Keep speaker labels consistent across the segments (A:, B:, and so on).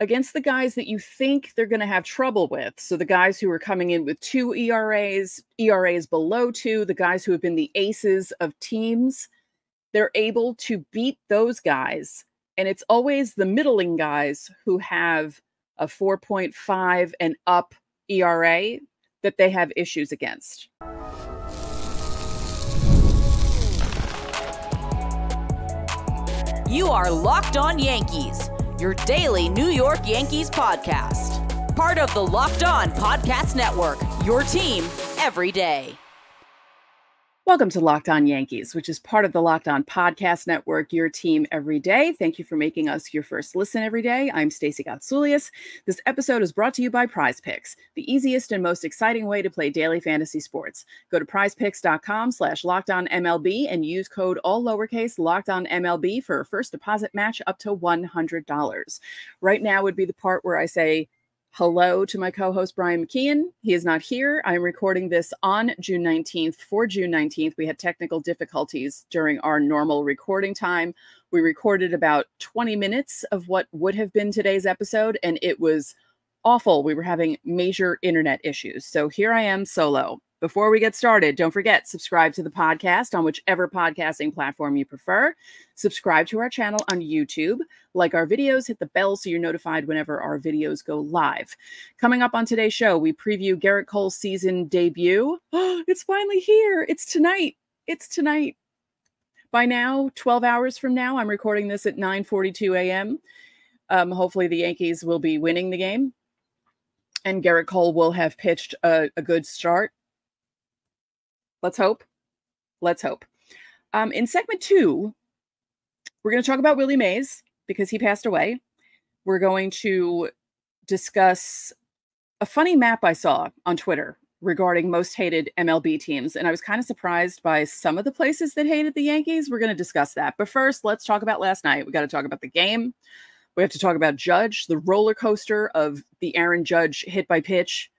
A: against the guys that you think they're going to have trouble with. So the guys who are coming in with two ERAs, ERAs below two, the guys who have been the aces of teams, they're able to beat those guys. And it's always the middling guys who have a 4.5 and up ERA that they have issues against.
B: You are Locked On Yankees your daily New York Yankees podcast. Part of the Locked On Podcast Network, your team every day.
A: Welcome to Locked On Yankees, which is part of the Locked On Podcast Network, your team every day. Thank you for making us your first listen every day. I'm Stacey Gotsoulias. This episode is brought to you by Prize Picks, the easiest and most exciting way to play daily fantasy sports. Go to prizepicks.com slash MLB and use code all lowercase locked on MLB for a first deposit match up to $100. Right now would be the part where I say, hello to my co host, Brian McKeon. He is not here. I'm recording this on June 19th. For June 19th, we had technical difficulties during our normal recording time. We recorded about 20 minutes of what would have been today's episode, and it was awful. We were having major internet issues. So here I am solo. Before we get started, don't forget subscribe to the podcast on whichever podcasting platform you prefer. Subscribe to our channel on YouTube, like our videos, hit the bell so you're notified whenever our videos go live. Coming up on today's show, we preview Gerrit Cole's season debut. Oh, it's finally here. It's tonight. It's tonight. By now, 12 hours from now, I'm recording this at 9:42 a.m. Um, hopefully, the Yankees will be winning the game, and Gerrit Cole will have pitched a, a good start Let's hope. Let's hope. Um, in segment two, we're going to talk about Willie Mays because he passed away. We're going to discuss a funny map I saw on Twitter regarding most hated MLB teams. And I was kind of surprised by some of the places that hated the Yankees. We're going to discuss that. But first, let's talk about last night. We got to talk about the game. We have to talk about Judge, the roller coaster of the Aaron Judge hit by pitch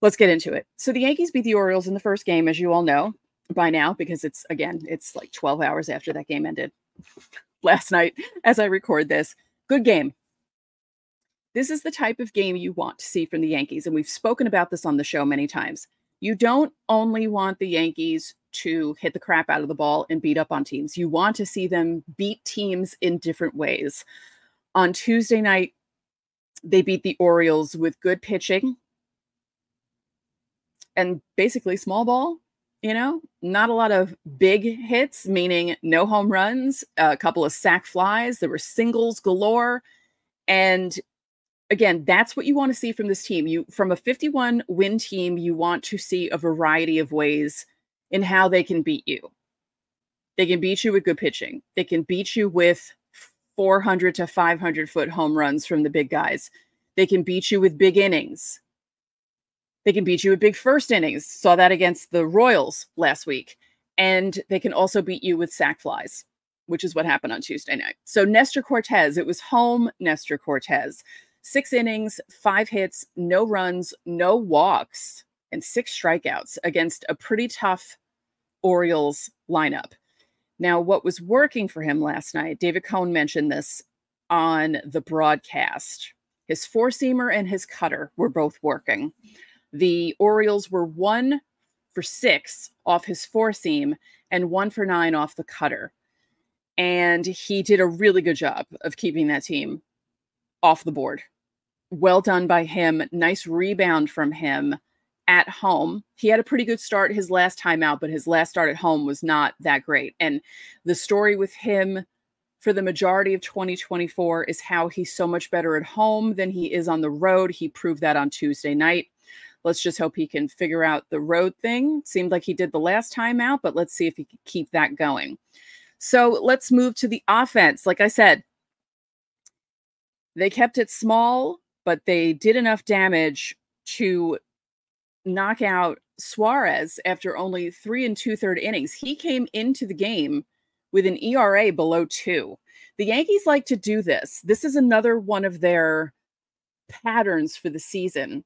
A: let's get into it. So the Yankees beat the Orioles in the first game, as you all know by now, because it's again, it's like 12 hours after that game ended last night as I record this. Good game. This is the type of game you want to see from the Yankees. And we've spoken about this on the show many times. You don't only want the Yankees to hit the crap out of the ball and beat up on teams, you want to see them beat teams in different ways. On Tuesday night, they beat the Orioles with good pitching and basically small ball you know? Not a lot of big hits meaning no home runs a couple of sac flies there were singles galore. And again that's what you want to see from this team. You from a 51 win team you want to see a variety of ways in how they can beat you. They can beat you with good pitching. They can beat you with 400 to 500 foot home runs from the big guys. They can beat you with big innings they can beat you with big first innings. Saw that against the Royals last week. And they can also beat you with sac flies, which is what happened on Tuesday night. So Nestor Cortes, it was home Nestor Cortes. Six innings, five hits, no runs, no walks, and six strikeouts against a pretty tough Orioles lineup. Now, what was working for him last night, David Cone mentioned this on the broadcast. His four seamer and his cutter were both working. The Orioles were one for six off his four seam and one for nine off the cutter. And he did a really good job of keeping that team off the board. Well done by him. Nice rebound from him at home. He had a pretty good start his last time out, but his last start at home was not that great. And the story with him for the majority of 2024 is how he's so much better at home than he is on the road. He proved that on Tuesday night. Let's just hope he can figure out the road thing. Seemed like he did the last time out, but let's see if he can keep that going. So let's move to the offense. Like I said, they kept it small, but they did enough damage to knock out Suarez after only three and two third innings. He came into the game with an ERA below two. The Yankees like to do this. This is another one of their patterns for the season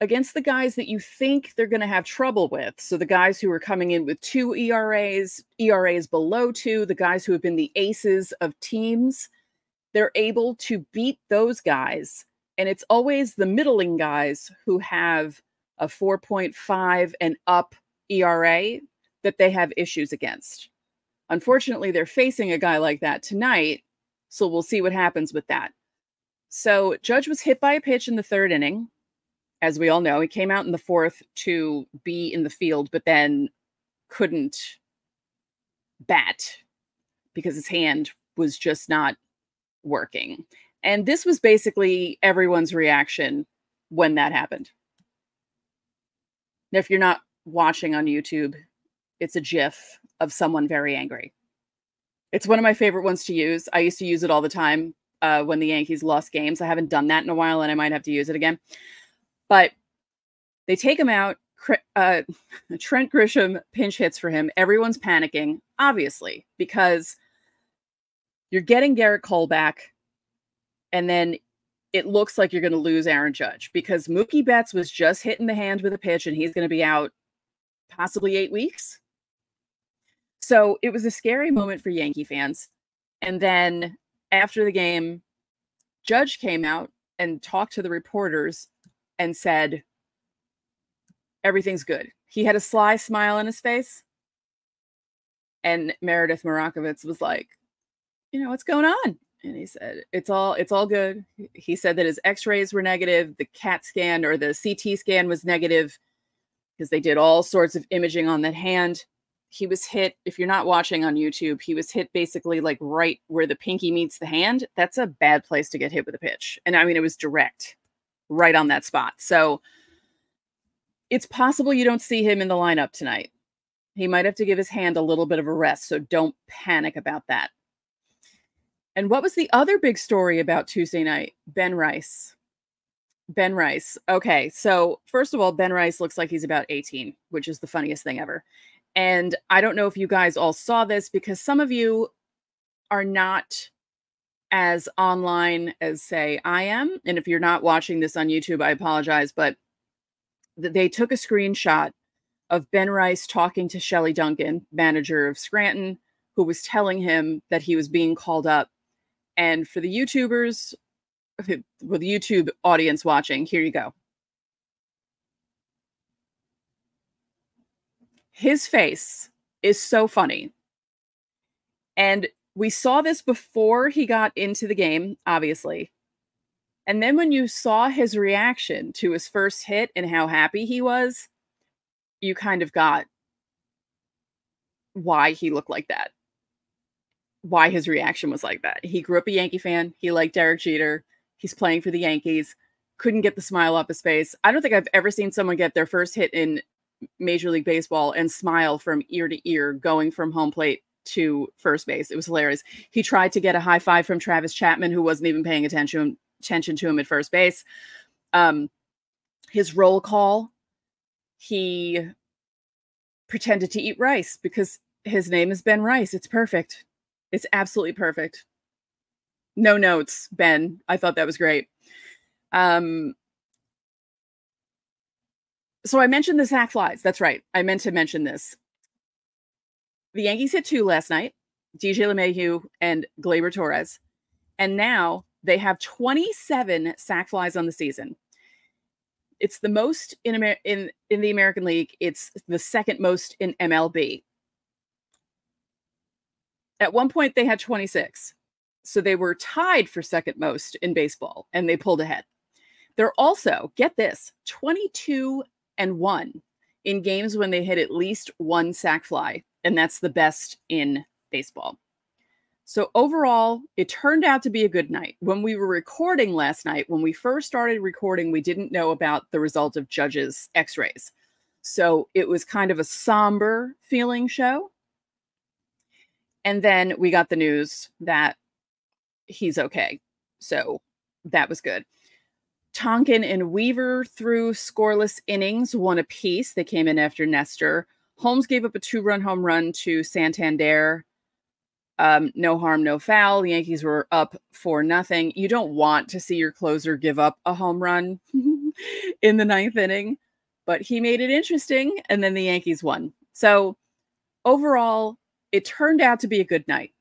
A: against the guys that you think they're going to have trouble with. So the guys who are coming in with two ERAs, ERAs below two, the guys who have been the aces of teams, they're able to beat those guys. And it's always the middling guys who have a 4.5 and up ERA that they have issues against. Unfortunately, they're facing a guy like that tonight. So we'll see what happens with that. So Judge was hit by a pitch in the third inning. As we all know, he came out in the fourth to be in the field, but then couldn't bat because his hand was just not working. And this was basically everyone's reaction when that happened. Now, if you're not watching on YouTube, it's a GIF of someone very angry. It's one of my favorite ones to use. I used to use it all the time uh, when the Yankees lost games. I haven't done that in a while, and I might have to use it again. But they take him out. Uh, Trent Grisham pinch hits for him. Everyone's panicking, obviously, because you're getting Gerrit Cole back, and then it looks like you're going to lose Aaron Judge because Mookie Betts was just hitting the hand with a pitch, and he's going to be out possibly eight weeks. So it was a scary moment for Yankee fans. And then after the game, Judge came out and talked to the reporters and said, everything's good. He had a sly smile on his face. And Meredith Marakovits was like, you know, what's going on? And he said, it's all, it's all good. He said that his x-rays were negative. The CAT scan or the CT scan was negative because they did all sorts of imaging on that hand he was hit if you're not watching on youtube he was hit basically like right where the pinky meets the hand that's a bad place to get hit with a pitch and i mean it was direct right on that spot. So it's possible you don't see him in the lineup tonight. He might have to give his hand a little bit of a rest so don't panic about that. And what was the other big story about tuesday night? Ben rice. Ben rice. Okay so first of all ben rice looks like he's about 18 which is the funniest thing ever. And I don't know if you guys all saw this because some of you are not as online as, say, I am. And if you're not watching this on YouTube, I apologize. But they took a screenshot of Ben Rice talking to Shelley Duncan, manager of Scranton, who was telling him that he was being called up. And for the YouTubers, with the YouTube audience watching, here you go. his face is so funny. And we saw this before he got into the game, obviously. And then when you saw his reaction to his first hit and how happy he was, you kind of got why he looked like that. Why his reaction was like that. He grew up a Yankee fan. He liked Derek Jeter. He's playing for the Yankees. Couldn't get the smile off his face. I don't think I've ever seen someone get their first hit in Major League Baseball and smile from ear to ear going from home plate to first base. It was hilarious. He tried to get a high five from Travis Chapman, who wasn't even paying attention attention to him at first base. Um, his roll call, he pretended to eat rice because his name is Ben Rice. It's perfect. It's absolutely perfect. No notes, Ben. I thought that was great. Um, so I mentioned the sac flies. That's right. I meant to mention this. The Yankees hit two last night, DJ LeMahieu and Gleyber Torres. And now they have 27 sac flies on the season. It's the most in Amer- in in the American League. It's the second most in MLB. At one point they had 26. So they were tied for second most in baseball and they pulled ahead. They're also, get this, 22 and one in games when they hit at least one sac fly, and that's the best in baseball. So overall, it turned out to be a good night. When we were recording last night, when we first started recording, we didn't know about the result of Judge's x-rays. So it was kind of a somber feeling show. And then we got the news that he's okay. So that was good. Tonkin and Weaver threw scoreless innings, one apiece. They came in after Nestor. Holmes gave up a two run home run to Santander. Um, no harm, no foul. The Yankees were up for nothing. You don't want to see your closer give up a home run in the ninth inning, but he made it interesting, and then the Yankees won. So overall, it turned out to be a good night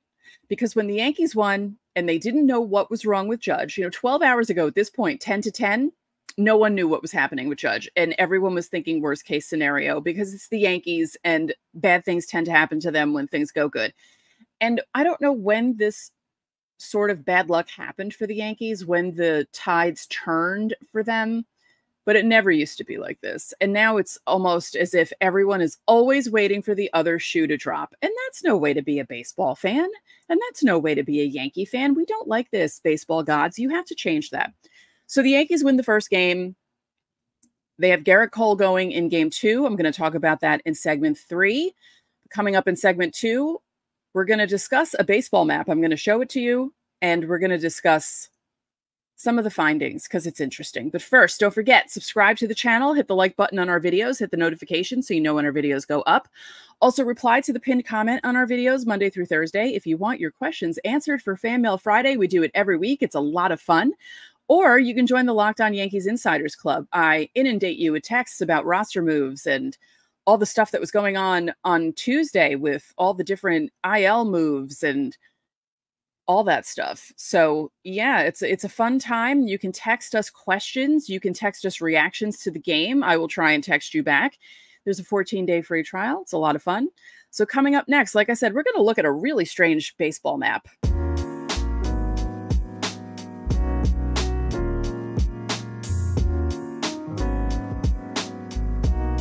A: because when the Yankees won and they didn't know what was wrong with Judge. You know, 12 hours ago at this point, 10 to 10, no one knew what was happening with Judge, and everyone was thinking worst case scenario because it's the Yankees and bad things tend to happen to them when things go good. And I don't know when this sort of bad luck happened for the Yankees, when the tides turned for them, but it never used to be like this. And now it's almost as if everyone is always waiting for the other shoe to drop. And that's no way to be a baseball fan. And that's no way to be a Yankee fan. We don't like this, baseball gods. You have to change that. So the Yankees win the first game. They have Gerrit Cole going in game two. I'm going to talk about that in segment three. Coming up in segment two, we're going to discuss a baseball map. I'm going to show it to you, and we're going to discuss some of the findings because it's interesting. But first, don't forget, subscribe to the channel, hit the like button on our videos, hit the notification so you know when our videos go up. Also, reply to the pinned comment on our videos Monday through Thursday. If you want your questions answered for Fan Mail Friday, we do it every week. It's a lot of fun. Or you can join the Locked On Yankees Insiders Club. I inundate you with texts about roster moves and all the stuff that was going on on Tuesday with all the different IL moves and all that stuff. So, yeah, it's it's a fun time. You can text us questions, you can text us reactions to the game. I will try and text you back. There's a 14-day free trial. It's a lot of fun. So, coming up next, like I said, we're going to look at a really strange baseball map.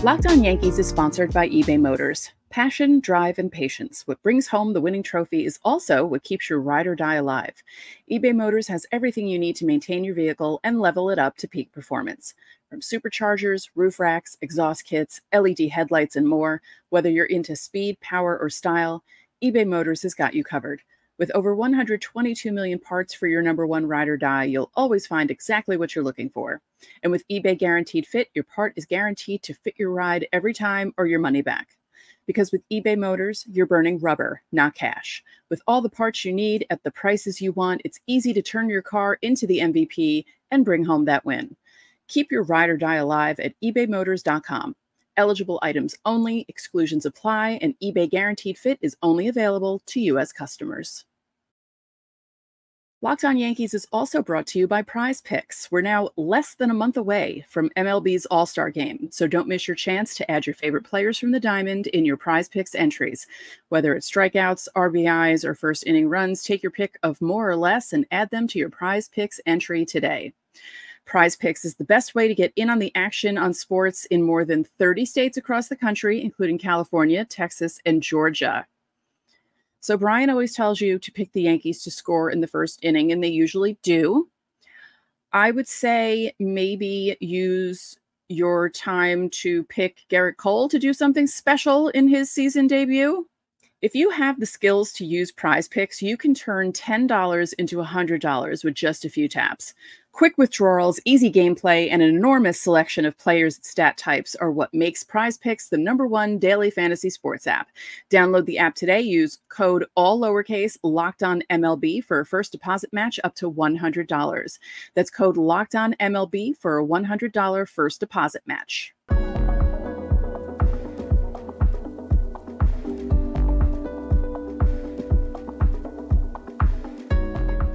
A: Locked On Yankees is sponsored by eBay Motors. Passion, drive, and patience. What brings home the winning trophy is also what keeps your ride or die alive. eBay Motors has everything you need to maintain your vehicle and level it up to peak performance. From superchargers, roof racks, exhaust kits, LED headlights, and more, whether you're into speed, power, or style, eBay Motors has got you covered. With over 122 million parts for your number one ride or die, you'll always find exactly what you're looking for. And with eBay Guaranteed Fit, your part is guaranteed to fit your ride every time or your money back. Because with eBay Motors, you're burning rubber, not cash. With all the parts you need at the prices you want, it's easy to turn your car into the MVP and bring home that win. Keep your ride or die alive at ebaymotors.com. Eligible items only, exclusions apply, and eBay Guaranteed Fit is only available to U.S. customers. Locked On Yankees is also brought to you by Prize Picks. We're now less than a month away from MLB's All Star game, so don't miss your chance to add your favorite players from the diamond in your Prize Picks entries. Whether it's strikeouts, RBIs, or first inning runs, take your pick of more or less and add them to your Prize Picks entry today. Prize Picks is the best way to get in on the action on sports in more than 30 states across the country, including California, Texas, and Georgia. So Brian always tells you to pick the Yankees to score in the first inning, and they usually do. I would say maybe use your time to pick Gerrit Cole to do something special in his season debut. If you have the skills to use prize picks, you can turn $10 into $100 with just a few taps. Quick withdrawals, easy gameplay, and an enormous selection of players and stat types are what makes Prize Picks the number one daily fantasy sports app. Download the app today. Use code all lowercase locked on MLB for a first deposit match up to $100. That's code locked on MLB for a $100 first deposit match.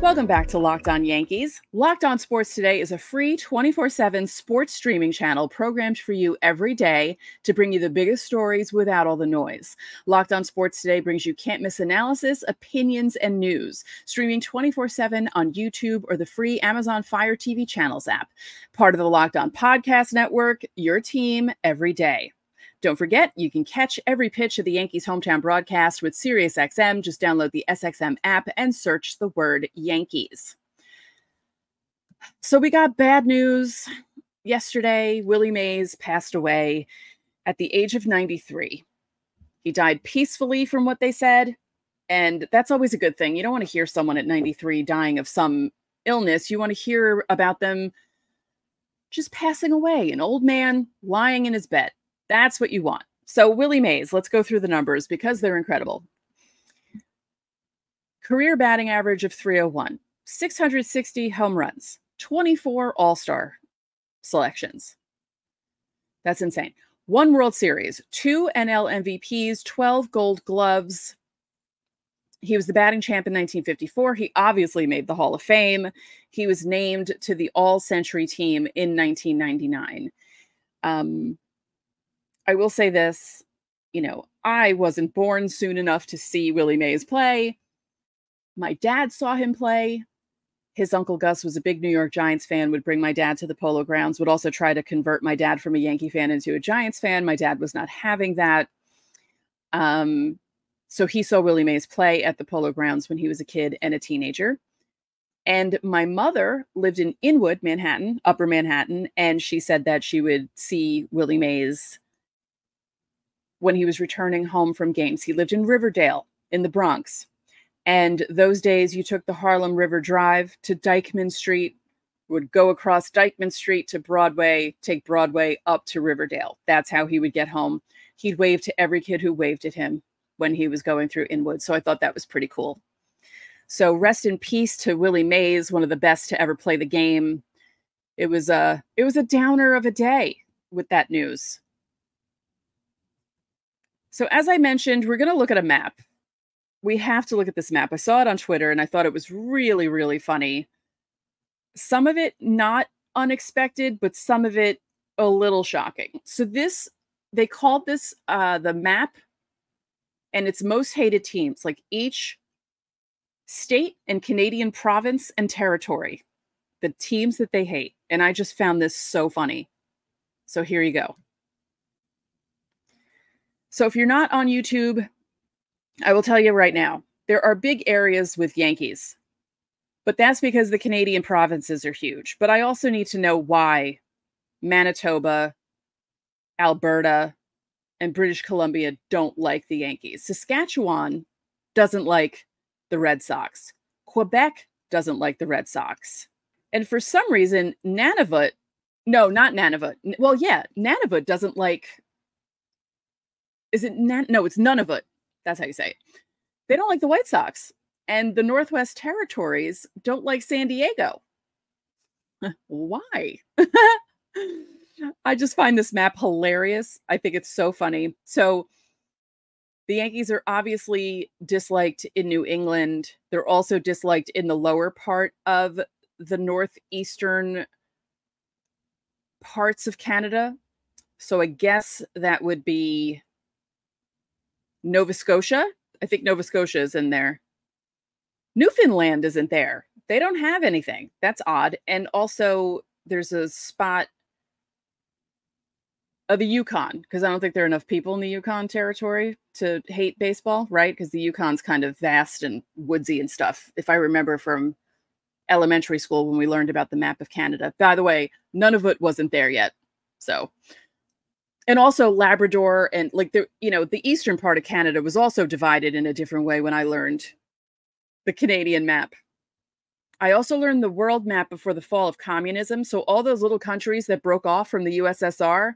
A: Welcome back to Locked On Yankees. Locked On Sports Today is a free 24 7 sports streaming channel programmed for you every day to bring you the biggest stories without all the noise. Locked On Sports Today brings you can't miss analysis, opinions, and news, streaming 24 7 on YouTube or the free Amazon Fire TV channels app. Part of the Locked On Podcast Network, your team every day. Don't forget, you can catch every pitch of the Yankees hometown broadcast with SiriusXM. Just download the SXM app and search the word Yankees. So we got bad news yesterday. Willie Mays passed away at the age of 93. He died peacefully, from what they said. And that's always a good thing. You don't want to hear someone at 93 dying of some illness. You want to hear about them just passing away, an old man lying in his bed. That's what you want. So, Willie Mays, let's go through the numbers because they're incredible. Career batting average of 301, 660 home runs, 24 All Star selections. That's insane. One World Series, two NL MVPs, 12 gold gloves, he was the batting champ in 1954. He obviously made the Hall of Fame. He was named to the All Century team in 1999. Um, I will say this you know, I wasn't born soon enough to see Willie Mays play. My dad saw him play. His uncle Gus was a big New York Giants fan, would bring my dad to the polo grounds, would also try to convert my dad from a Yankee fan into a Giants fan. My dad was not having that. Um, so he saw Willie Mays play at the polo grounds when he was a kid and a teenager. And my mother lived in Inwood, Manhattan, Upper Manhattan, and she said that she would see Willie Mays when he was returning home from games. He lived in Riverdale in the Bronx. And those days, you took the Harlem River Drive to Dyckman Street, would go across Dyckman Street to Broadway, take Broadway up to Riverdale. That's how he would get home. He'd wave to every kid who waved at him when he was going through Inwood. So I thought that was pretty cool. So rest in peace to Willie Mays, one of the best to ever play the game. It was a it was a downer of a day with that news. So, as I mentioned, we're going to look at a map. We have to look at this map. I saw it on Twitter and I thought it was really, really funny. Some of it not unexpected, but some of it a little shocking. So, this, they called this uh, the map and its most hated teams, like each state and Canadian province and territory, the teams that they hate. And I just found this so funny. So, here you go. So if you're not on YouTube, I will tell you right now, there are big areas with Yankees. But that's because the Canadian provinces are huge. But I also need to know why Manitoba, Alberta, and British Columbia don't like the Yankees. Saskatchewan doesn't like the Red Sox. Quebec doesn't like the Red Sox. And for some reason, Nunavut, no, not Nunavut. Well, yeah, Nunavut doesn't like is it no it's none of it. that's how you say it. They don't like the white sox and the northwest territories don't like san diego. Why? I just find this map hilarious. I think it's so funny. So the yankees are obviously disliked in new england. They're also disliked in the lower part of the northeastern parts of canada. So i guess that would be Nova Scotia. I think Nova Scotia is in there. Newfoundland isn't there. They don't have anything. That's odd. And also, there's a spot of the Yukon because I don't think there are enough people in the Yukon territory to hate baseball, right? Because the Yukon's kind of vast and woodsy and stuff. If I remember from elementary school when we learned about the map of Canada. By the way, none of it wasn't there yet. So and also Labrador and like the you know the eastern part of Canada was also divided in a different way when I learned the Canadian map. I also learned the world map before the fall of communism. So all those little countries that broke off from the USSR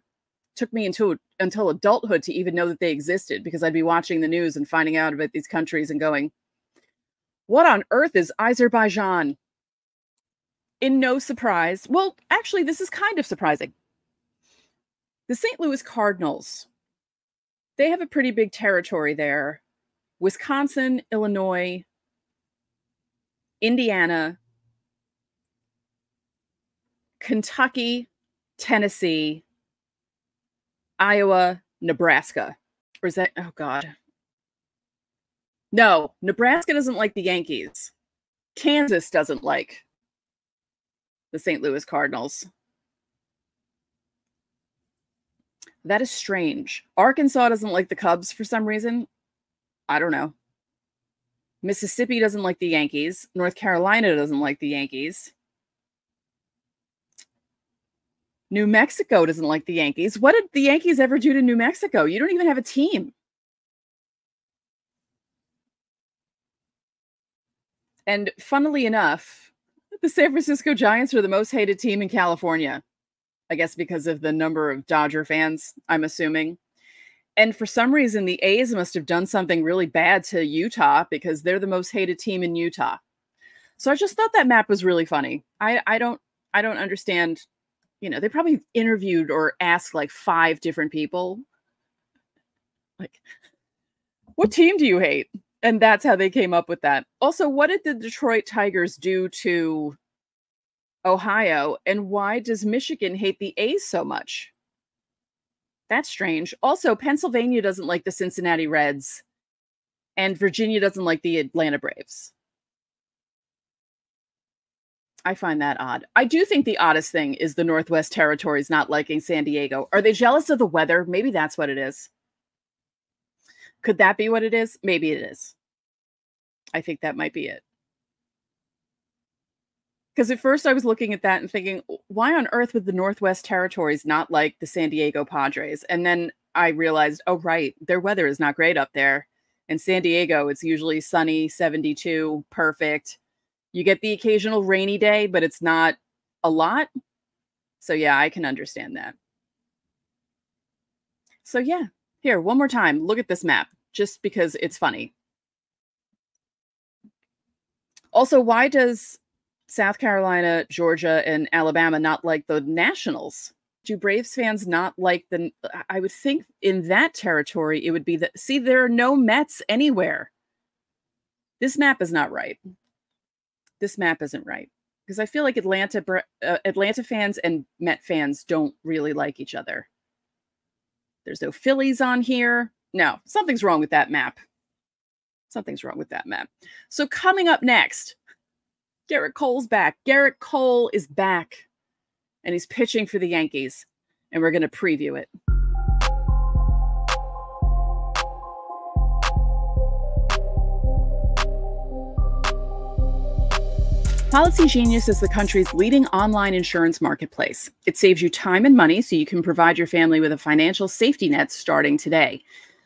A: took me until until adulthood to even know that they existed because I'd be watching the news and finding out about these countries and going, "What on earth is Azerbaijan?" In no surprise. Well, actually this is kind of surprising the St. Louis Cardinals, they have a pretty big territory there. Wisconsin, Illinois, Indiana, Kentucky, Tennessee, Iowa, Nebraska. Or is that, oh God. No, Nebraska doesn't like the Yankees. Kansas doesn't like the St. Louis Cardinals. That is strange. Arkansas doesn't like the Cubs for some reason. I don't know. Mississippi doesn't like the Yankees. North Carolina doesn't like the Yankees. New Mexico doesn't like the Yankees. What did the Yankees ever do to New Mexico? You don't even have a team. And funnily enough, the San Francisco Giants are the most hated team in California. I guess because of the number of Dodger fans, I'm assuming. And for some reason, the A's must have done something really bad to Utah because they're the most hated team in Utah. So I just thought that map was really funny. I, I don't I don't understand. You know, they probably interviewed or asked like five different people. Like, what team do you hate? And that's how they came up with that. Also, what did the Detroit Tigers do to Ohio? And why does Michigan hate the A's so much? That's strange. Also, Pennsylvania doesn't like the Cincinnati Reds, and Virginia doesn't like the Atlanta Braves. I find that odd. I do think the oddest thing is the Northwest Territories not liking San Diego. Are they jealous of the weather? Maybe that's what it is. Could that be what it is? Maybe it is. I think that might be it. Because at first I was looking at that and thinking, why on earth would the Northwest Territories not like the San Diego Padres? And then I realized, oh, right, their weather is not great up there. In San Diego, it's usually sunny, 72, perfect you get the occasional rainy day, but it's not a lot. So, yeah, I can understand that. So, yeah, here, one more time. Look at this map just because it's funny. Also, why does South Carolina, Georgia, and Alabama not like the Nationals? Do Braves fans not like the? I would think in that territory it would be that. See, there are no Mets anywhere. This map is not right this map isn't right because I feel like Atlanta uh, Atlanta fans and Met fans don't really like each other. There's no Phillies on here. No, something's wrong with that map. Something's wrong with that map. So coming up next, Gerrit Cole's back. Gerrit Cole is back and he's pitching for the Yankees and we're going to preview it. Policy Genius is the country's leading online insurance marketplace. It saves you time and money so you can provide your family with a financial safety net starting today.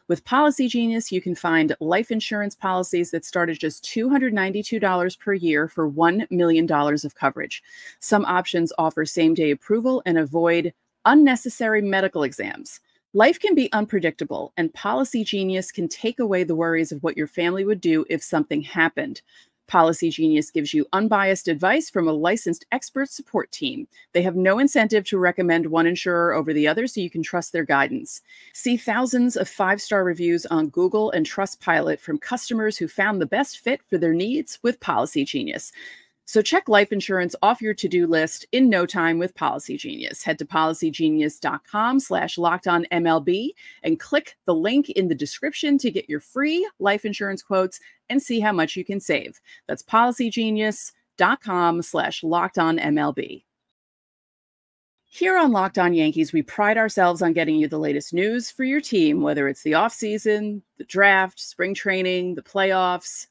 A: With Policy Genius, you can find life insurance policies that start at just $292 per year for $1 million of coverage. Some options offer same day approval and avoid unnecessary medical exams. Life can be unpredictable, and Policy Genius can take away the worries of what your family would do if something happened. Policy Genius gives you unbiased advice from a licensed expert support team. They have no incentive to recommend one insurer over the other, so you can trust their guidance. See thousands of five star reviews on Google and Trustpilot from customers who found the best fit for their needs with Policy Genius. So check life insurance off your to-do list in no time with Policy Genius. Head to policygenius.com slash locked on MLB and click the link in the description to get your free life insurance quotes and see how much you can save. That's policygenius.com slash locked on MLB. Here on Locked On Yankees, we pride ourselves on getting you the latest news for your team, whether it's the offseason, the draft, spring training, the playoffs,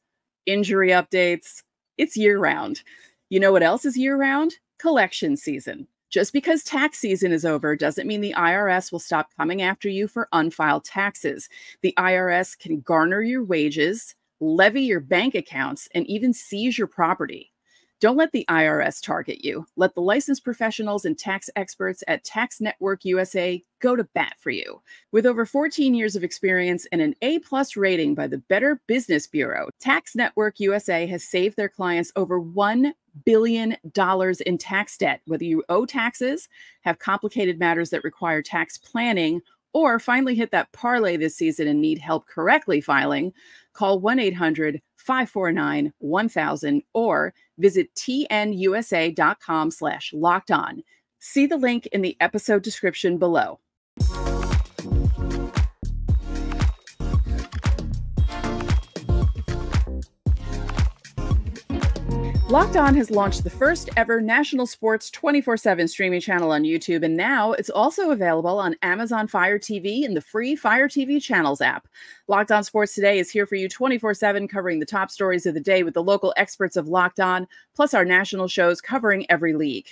A: injury updates it's year round. You know what else is year round? Collection season. Just because tax season is over doesn't mean the IRS will stop coming after you for unfiled taxes. The IRS can garner your wages, levy your bank accounts, and even seize your property. Don't let the IRS target you. Let the licensed professionals and tax experts at Tax Network USA go to bat for you. With over 14 years of experience and an A plus rating by the Better Business Bureau, Tax Network USA has saved their clients over $1 billion in tax debt. Whether you owe taxes, have complicated matters that require tax planning, or finally hit that parlay this season and need help correctly filing, call 1 800 549 1000 or visit tnusa.com slash locked on. See the link in the episode description below. Locked On has launched the first ever national sports 24 7 streaming channel on YouTube, and now it's also available on Amazon Fire TV and the free Fire TV channels app. Locked On Sports Today is here for you 24 7, covering the top stories of the day with the local experts of Locked On, plus our national shows covering every league.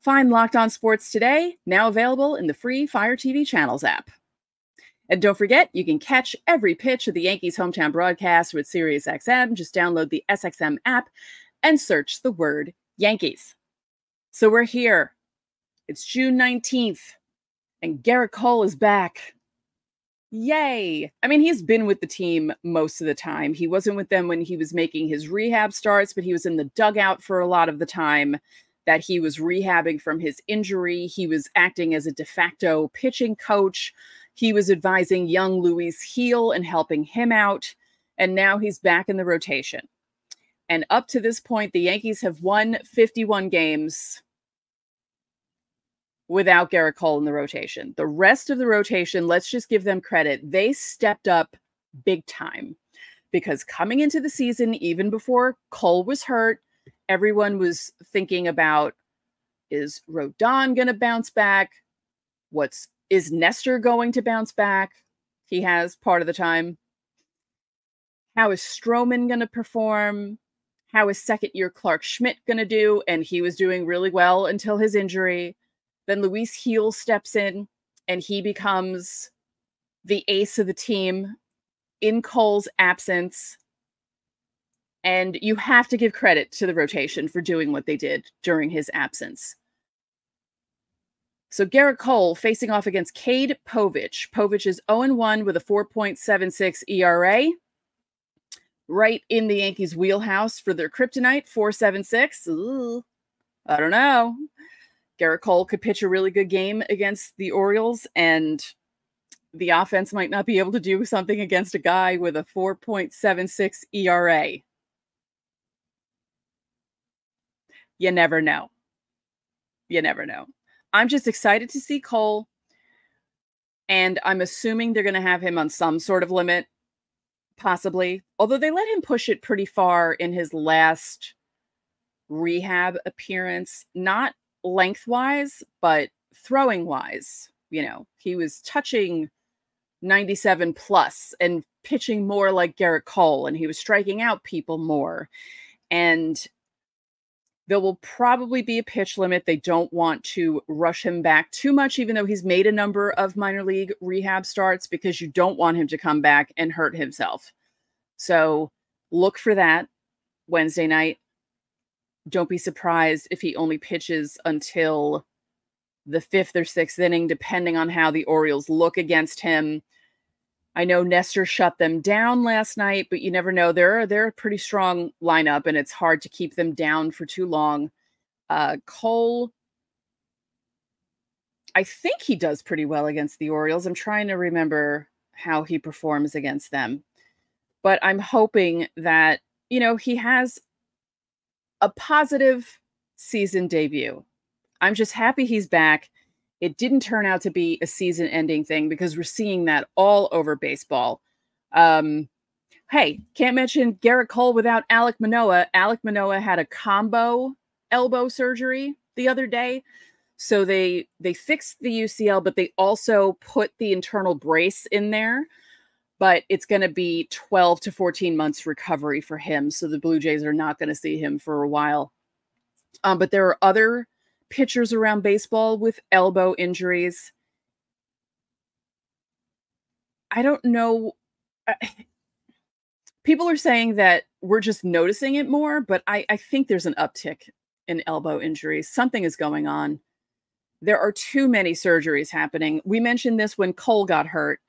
A: Find Locked On Sports Today, now available in the free Fire TV channels app. And don't forget, you can catch every pitch of the Yankees hometown broadcast with SiriusXM. Just download the SXM app and search the word Yankees. So we're here. It's June 19th, and Gerrit Cole is back. Yay! I mean, he's been with the team most of the time. He wasn't with them when he was making his rehab starts, but he was in the dugout for a lot of the time that he was rehabbing from his injury. He was acting as a de facto pitching coach. He was advising young Luis Gil and helping him out. And now he's back in the rotation. And up to this point, the Yankees have won 51 games without Gerrit Cole in the rotation. The rest of the rotation, let's just give them credit. They stepped up big time because coming into the season, even before Cole was hurt, everyone was thinking about is Rodon going to bounce back? What's is Nestor going to bounce back? He has part of the time. How is Stroman going to perform? How is second year Clarke Schmidt going to do? And he was doing really well until his injury. Then Luis Gil steps in and he becomes the ace of the team in Cole's absence. And you have to give credit to the rotation for doing what they did during his absence. So Gerrit Cole facing off against Cade Povich. Povich is 0-1 with a 4.76 ERA. Right in the Yankees' wheelhouse for their kryptonite, 476. Ooh, I don't know. Gerrit Cole could pitch a really good game against the Orioles, and the offense might not be able to do something against a guy with a 4.76 ERA. You never know. You never know. I'm just excited to see Cole. And I'm assuming they're going to have him on some sort of limit, possibly. Although they let him push it pretty far in his last rehab appearance. Not lengthwise, but throwing wise, you know, he was touching 97 plus and pitching more like Gerrit Cole, and he was striking out people more. And there will probably be a pitch limit. They don't want to rush him back too much, even though he's made a number of minor league rehab starts, because you don't want him to come back and hurt himself. So look for that Wednesday night don't be surprised if he only pitches until the fifth or sixth inning, depending on how the Orioles look against him. I know Nestor shut them down last night, but you never know. They're they're a pretty strong lineup, and it's hard to keep them down for too long. Uh, Cole, I think he does pretty well against the Orioles. I'm trying to remember how he performs against them, but I'm hoping that you know he has a positive season debut. I'm just happy he's back. It didn't turn out to be a season ending thing because we're seeing that all over baseball. Um, hey, can't mention Gerrit Cole without Alec Manoah. Alec Manoah had a combo elbow surgery the other day. So they they fixed the UCL, but they also put the internal brace in there but it's going to be 12 to 14 months recovery for him. So the Blue Jays are not going to see him for a while. Um, but there are other pitchers around baseball with elbow injuries. I don't know. People are saying that we're just noticing it more, but I, I think there's an uptick in elbow injuries. Something is going on. There are too many surgeries happening. We mentioned this when Cole got hurt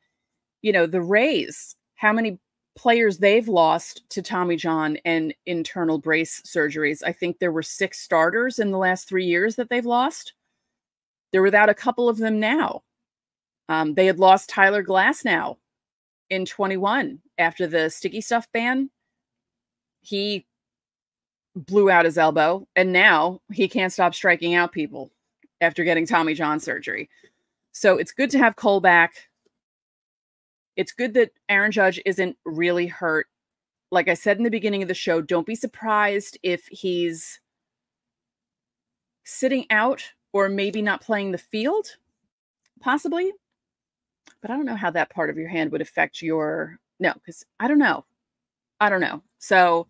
A: you know, the Rays, how many players they've lost to Tommy John and internal brace surgeries. I think there were six starters in the last three years that they've lost. They're without a couple of them now. Um, they had lost Tyler Glasnow in 21 after the sticky stuff ban. He blew out his elbow, and now he can't stop striking out people after getting Tommy John surgery. So it's good to have Cole back. It's good that Aaron Judge isn't really hurt. Like I said in the beginning of the show, don't be surprised if he's sitting out or maybe not playing the field, possibly. But I don't know how that part of your hand would affect your no, because I don't know. I don't know. So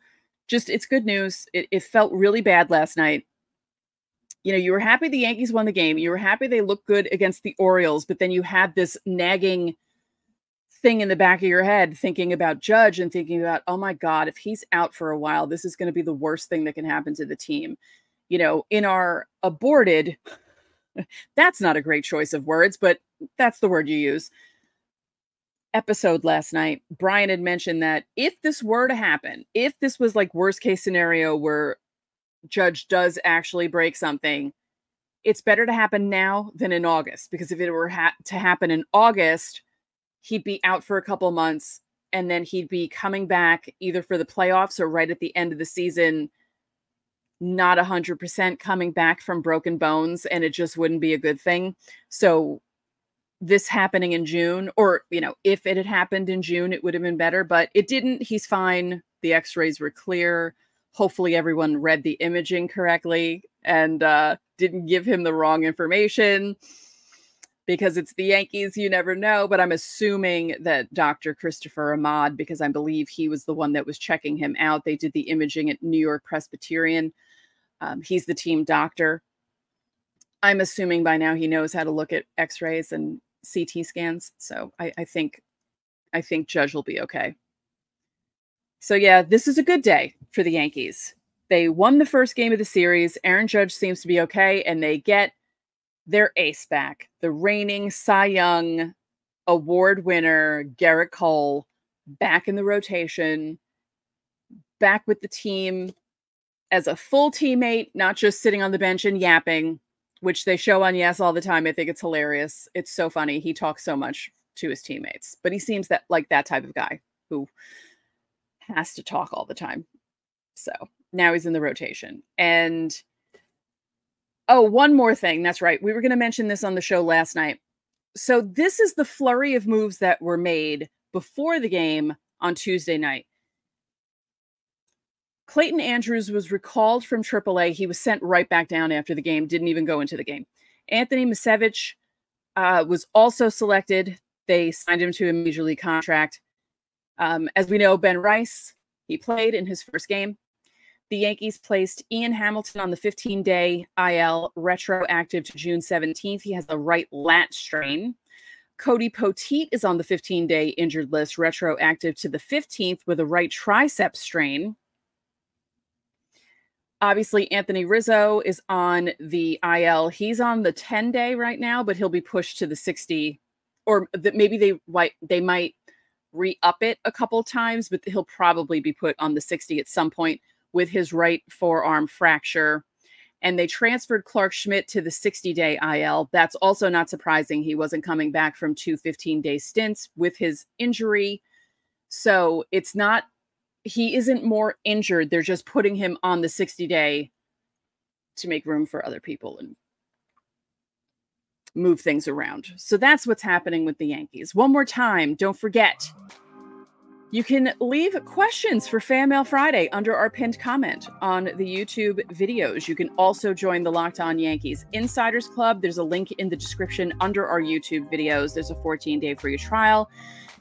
A: just it's good news. It, it felt really bad last night. You know, you were happy the Yankees won the game. You were happy they looked good against the Orioles, but then you had this nagging thing in the back of your head thinking about Judge and thinking about, oh my God, if he's out for a while, this is going to be the worst thing that can happen to the team. You know, in our aborted, that's not a great choice of words, but that's the word you use. Episode last night, Brian had mentioned that if this were to happen, if this was like worst case scenario where Judge does actually break something, it's better to happen now than in August because if it were ha- to happen in August, he'd be out for a couple months. and then he'd be coming back either for the playoffs or right at the end of the season not 100% coming back from broken bones and it just wouldn't be a good thing. So this happening in june or you know if it had happened in june it would have been better but it didn't. He's fine. The x-rays were clear. Hopefully everyone read the imaging correctly and uh, didn't give him the wrong information because it's the Yankees, you never know. But I'm assuming that Dr. Christopher Ahmad, because I believe he was the one that was checking him out, they did the imaging at New York Presbyterian. Um, he's the team doctor. I'm assuming by now he knows how to look at X-rays and CT scans. So I, I think, I think Judge will be okay. So yeah, this is a good day for the Yankees. They won the first game of the series. Aaron Judge seems to be okay, and they get their ace back, the reigning Cy Young award winner, Gerrit Cole, back in the rotation, back with the team as a full teammate, not just sitting on the bench and yapping, which they show on Yes all the time. I think it's hilarious. It's so funny. He talks so much to his teammates, but he seems that like that type of guy who has to talk all the time. So now he's in the rotation. And Oh, one more thing. That's right. We were going to mention this on the show last night. So, this is the flurry of moves that were made before the game on Tuesday night. Clayton Andrews was recalled from AAA. He was sent right back down after the game, didn't even go into the game. Anthony Misiewicz uh, was also selected. They signed him to a major league contract. Um, as we know, Ben Rice, he played in his first game the Yankees placed Ian Hamilton on the 15 day IL retroactive to June 17th. He has a right lat strain. Cody Poteet is on the 15 day injured list retroactive to the 15th with a right tricep strain. Obviously, Anthony Rizzo is on the IL. He's on the 10 day right now, but he'll be pushed to the 60, or that maybe they might they might re up it a couple times, but he'll probably be put on the 60 at some point with his right forearm fracture. And they transferred Clarke Schmidt to the 60 day IL. That's also not surprising. He wasn't coming back from two 15 day stints with his injury. So it's not, he isn't more injured. They're just putting him on the 60 day to make room for other people and move things around. So that's what's happening with the Yankees. One more time, don't forget you can leave questions for Fan Mail Friday under our pinned comment on the YouTube videos. You can also join the Locked On Yankees Insiders Club. There's a link in the description under our YouTube videos. There's a 14 day free trial.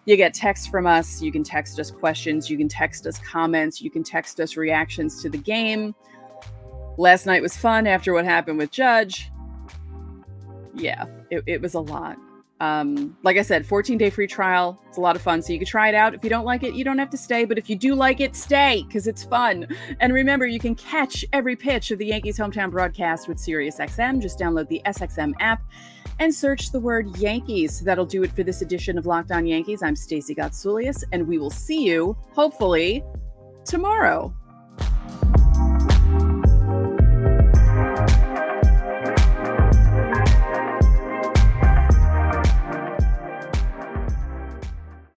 A: You get texts from us. You can text us questions. You can text us comments. You can text us reactions to the game. Last night was fun after what happened with Judge. Yeah, it, it was a lot. Um, like I said, 14 day free trial. It's a lot of fun. So you can try it out. If you don't like it, you don't have to stay. But if you do like it, stay because it's fun. And remember, you can catch every pitch of the Yankees hometown broadcast with SiriusXM. Just download the SXM app and search the word Yankees. That'll do it for this edition of Locked On Yankees. I'm Stacey Gotsoulias, and we will see you hopefully tomorrow.